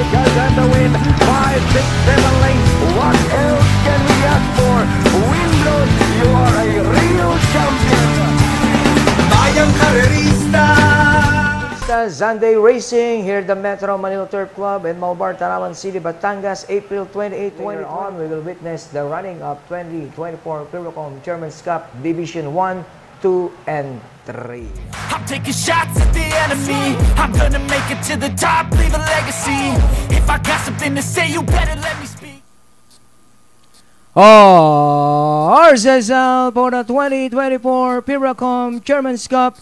Americas and the win. Five, six, seven lengths. What else can we ask for? Win blows, you are a real champion. Bayang Karerista Sunday Racing here at the Metro Manila Turf Club in Malvar, Tanauan City, Batangas, April 28, 20 on. We will witness the running of 2024 Philracom Chairman's Cup Division 1, 2, and 3. I'm taking shots at the enemy. I'm gonna make it to the top, leave a legacy. If I got something to say, you better let me speak. Oh, RSSL for the 2024 Philracom German Cup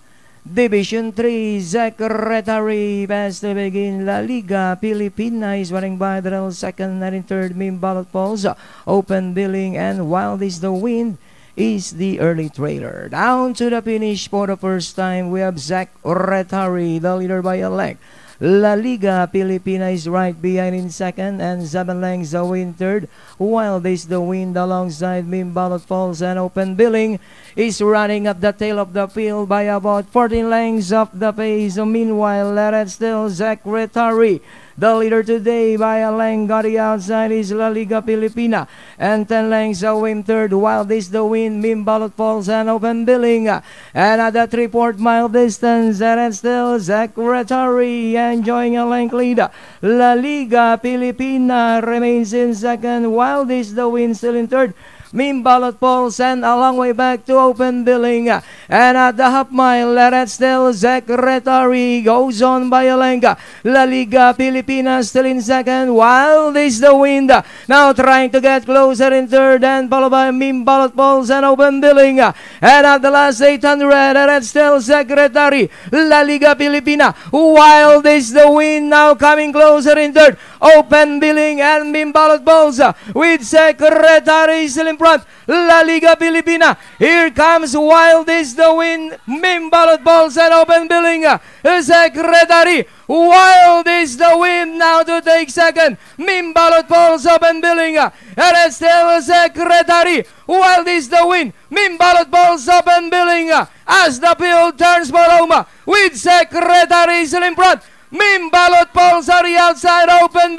Division 3 Secretary best to begin La Liga Pilipina is running by the second and in third Mimbalot Falls open billing and Wild is the Wind is the early trailer. Down to the finish for the first time we have Zach Retari the leader by a leg. La Liga Filipina is right behind in second and seven lengths the win third. Wild is the Wind alongside Mimbalot Falls and Open Billing is running up the tail of the field by about 14 lengths of the pace. Meanwhile, let it still Secretary. The leader today by a length got outside is La Liga Filipina. And 10 lengths away in third Wild is the Wind Mim Ballot Falls and Open Billing. And at the three-fourth mile distance and still Secretary enjoying a length lead. La Liga Filipina remains in second Wild is the Wind still in third Mimbalot Falls and a long way back to open billing. And at the half mile, it still Secretary goes on by a length. La Liga Pilipinas still in second, Wild is the Wind. Now trying to get closer in third and followed by Mimbalot Falls and open billing. And at the last 800, let it still Secretary. La Liga Pilipina, Wild is the Wind now coming closer in third. Open billing and Mimbalot Falls uh, with Secretary in front. La Liga Filipina. Here comes Wild is the Wind. Mim Ballot Balls and open billing. Uh, secretary. Wild is the Wind now to take second. Mimbalot Falls open billing. Uh, and it's still Secretary. Wild is the Wind. Mim Ballot Balls open billing. As the field turns Paloma with Secretary in front. Mimbalot Falls are outside open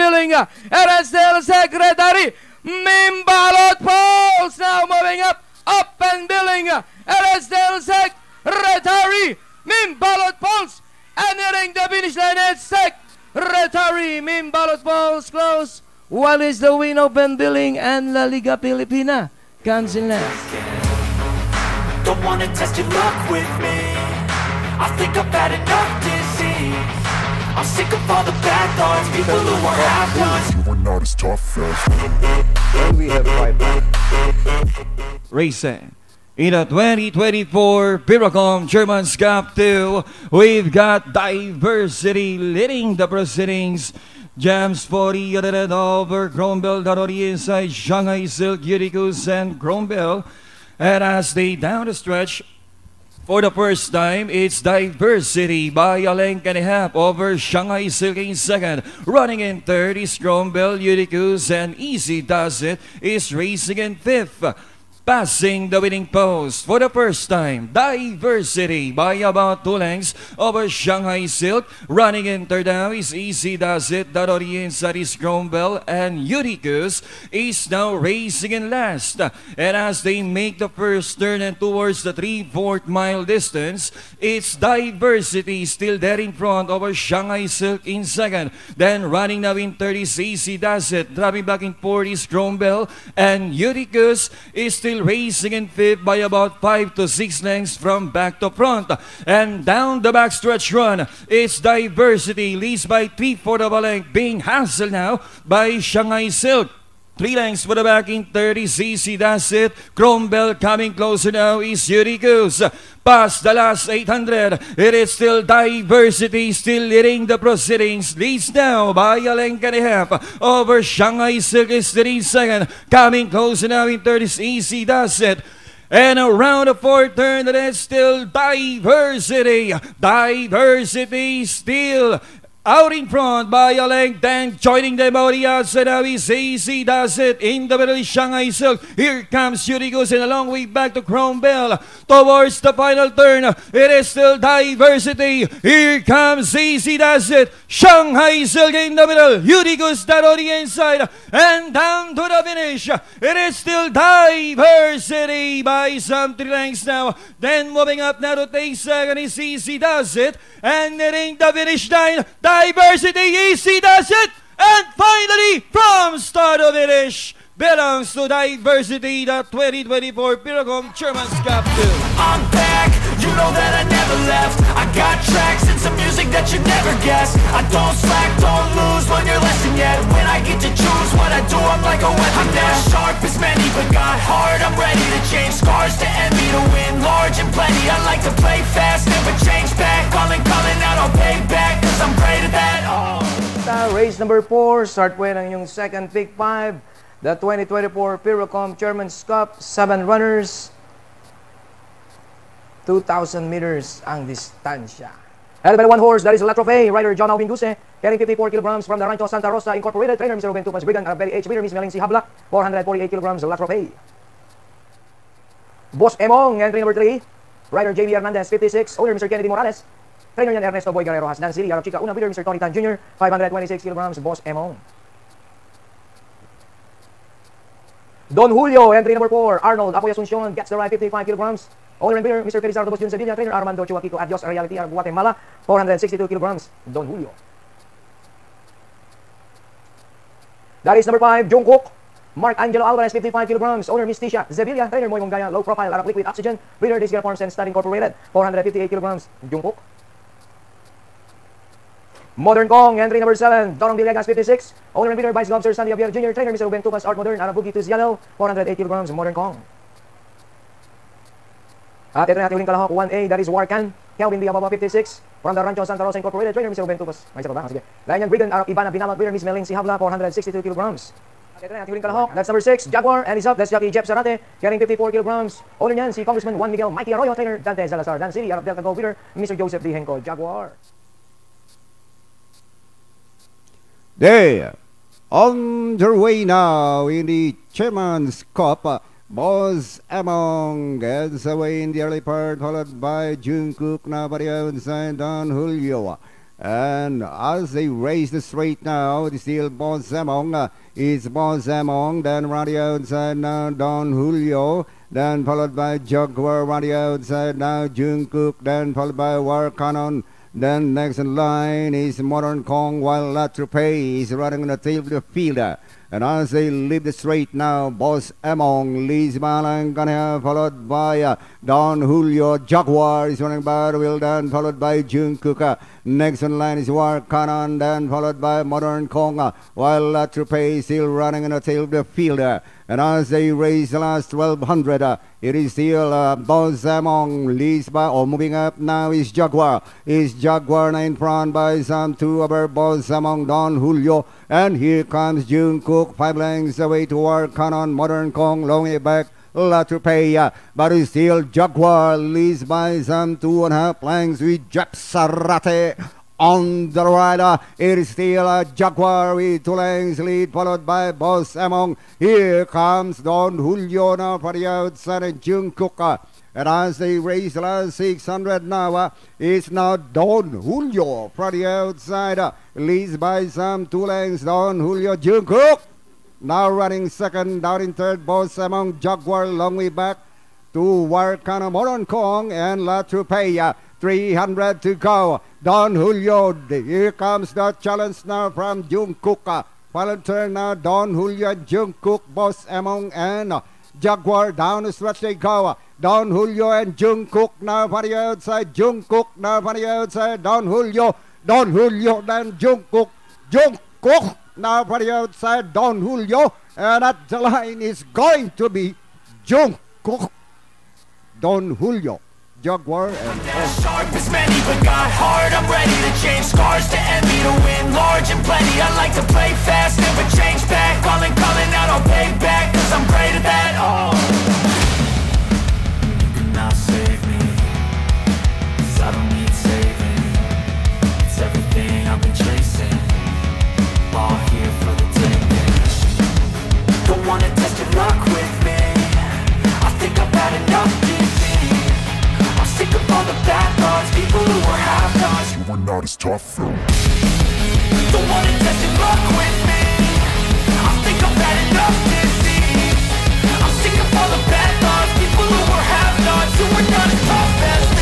it's still Secretary. Mimbalot Falls now moving up, up and billing. And Secretary. Mimbalot Falls entering the finish line. It's Secretary. Mimbalot Falls close. Wild is the Wind open billing and La Liga Pilipina comes in last. Don't wanna test your luck with me. I think I've had enough. I'm sick of all the bad thoughts, people who are half-nots. You were not as tough as And we have right. Racing. In the 2024 Philracom Germans Cup 2, we've got diversity leading the proceedings. Jams 40 at the over Grombel got on the inside, Shanghai Silk, Uticus, and Grombel. And as they down the stretch, for the first time, it's Diversity by a length and a half over Shanghai Silk in second. Running in third is Grombel, Uticus, and Easy Does It is racing in fifth. Passing the winning post for the first time, Diversity by about two lengths over Shanghai Silk. Running in third now is Easy Does It. That on the inside is Grombel and Uticus is now racing in last. And as they make the first turn and towards the three-fourth mile distance, it's Diversity still there in front over Shanghai Silk in second. Then running now in third is Easy Does It. Dropping back in fourth is Grombel and Uticus is still racing in fifth by about five to six lengths from back to front. And down the backstretch run, it's Diversity leads by three fourths of a length, being hassled now by Shanghai Silk. Three lengths for the back in 30 cc, that's it. Grombel coming closer now is Uticus. Past the last 800, it is still Diversity, still leading the proceedings. Leads now by a length and a half over Shanghai Silk is the second. Coming closer now in 30 cc, that's it. And around the fourth turn, it is still Diversity. Diversity still Out in front by a length and joining the outside now is Easy Does It in the middle Shanghai Silk. Here comes goes in a long way back to Chrome Bell towards the final turn. It is still diversity. Here comes Easy Does It. Shanghai Silk in the middle. Judy goes down on the inside and down to the finish. It is still diversity by some three lengths now. Then moving up now to take second is Easy Does It and nearing the finish line. Diversity Easy Does It. And finally, from start to finish, belongs to Diversity, the 2024 Philracom Chairman's Cup 2. I'm back, you know that I never left I got tracks and some music that you never guess. I don't slack, don't lose, learn your lesson yet. When I get to choose what I do, I'm like a weapon I'm not sharp as many, but got heart I'm ready to change. Scars to envy To win large and plenty. I like to play fast, never change back. Calling, calling out, I'll pay back Cause I'm great at that, oh race number 4, start po yan ang inyong second pick 5. The 2024 Philracom Chairman's Cup, 7 runners. 2,000 meters ang distansya. Held by one horse, that is La Trofee, rider John Alvin Guse, carrying 54 kilograms from the Rancho Santa Rosa Incorporated, trainer Mr. Ruben Tupas, Brigand Arabelli H. Winner, Miss Meling. Habla, 448 kilograms, La. Boss Emong, entry number 3, rider JB Hernandez, 56, owner Mr. Kennedy Morales, trainer niyan Ernesto Boy Guerrero, Hasdan City, Arab Chica, una breeder Mr. Tony Tan Jr., 526 kilograms, Boss Emong. Don Julio, entry number 4, Arnold Apoy Asuncion, gets the right 55 kilograms. And breeder, Mr. Felizardo Bos Jun Sevilla, trainer Armando Chuaquito, Adios Reality, Guatemala, 462 kilograms, Don Julio. That is number 5, Jungkook. Mark Angelo Alvarez, 55 kilograms. Owner, Miss Tisha Sevilla. Trainer, Moy Mongaya. Low profile, Arab Liquid Oxygen. Breeder, Disgar Farms and Stud Incorporated. 458 kilograms. Jungkook. Modern Kong, entry number 7. Dorong Villegas, 56. Owner and breeder, Vice Lobster, Sandy Javier Jr. Trainer, Mr. Ruben Tupas, Art Modern. Arab Bugi Tuziano. 408 kilograms. Modern Kong. At ito na huling kalahok, 1A, that is. Kelvin Diababa, 56. From the Rancho Santa Rosa Incorporated, trainer Mr. Ruben Tupas. May isa pa ba? Sige. Arab Ibana, Binalot, Miss Meling, Sihabla, 462 kilograms. At ito na huling kalahok, that's number 6, Jaguar, and he's up, that's jockey Jeff Zarate, carrying 54 kilograms. Owner niyan, si Congressman Juan Miguel Mikey Arroyo, trainer Dante Salazar, Dan City, Arab Delta breeder, Mr. Joseph D. Henko, Jaguar. There, on their way now in the Chairman's Cup, uh, Boss Emong gets away in the early part, followed by Jungkook, nobody outside Don Julio. And as they race the straight now, it's still Boss Emong. Uh, it's Boss Emong, then the outside now Don Julio. Then followed by Jaguar, the outside now Jungkook, then followed by War Cannon. Then next in line is Modern Kong while Latrope is running on the tail of the field. And as they leave the straight now, Boss Emong leads Malangana, followed by uh, Don Julio Jaguar is running by then followed by Jungkook. Next in line is War Cannon, then followed by Modern Kong, uh, while Latrope is still running in the tail of the field. And as they race the last 1200, uh, it is still uh, Boss Emong leads by, or moving up now is Jaguar. Is Jaguar in front by some two over Among Don Julio. And here comes Jungkook, five lengths away to War Cannon, Modern Kong, long way back. La Trouppei, but it's still Jaguar leads by some two and a half lengths with Jeff Zarate on the rider. It is still a Jaguar with two lengths lead, followed by Boss Emong. Here comes Don Julio now for the outside and. And as they race the last 600 now, uh, it's now Don Julio for the outside. Uh, leads by some two lengths. Don Julio Jungkook. Now running second, down in third, Boss Emong Jaguar, long way back to Warkana Modern Kong and La Trouppei. 300 to go. Don Julio, here comes the challenge now from Jungkook. Final turn now, Don Julio, Jungkook, Boss Emong and Jaguar down the stretch they go. Don Julio and Jungkook now for the outside. Jungkook now for the outside. Don Julio, Don Julio, then Jungkook. Jungkook now for the outside. Don Julio, and at the line is going to be Jungkook. Don Julio, Jaguar, and Sharp as many, but got heart I'm ready to change scars to envy To win large and plenty I like to play fast, never change back we're not as tough. Though Don't wanna touch your luck with me. I think I've had enough disease. I'm sick of all the bad thoughts. People who were have-nots Who are not as tough as me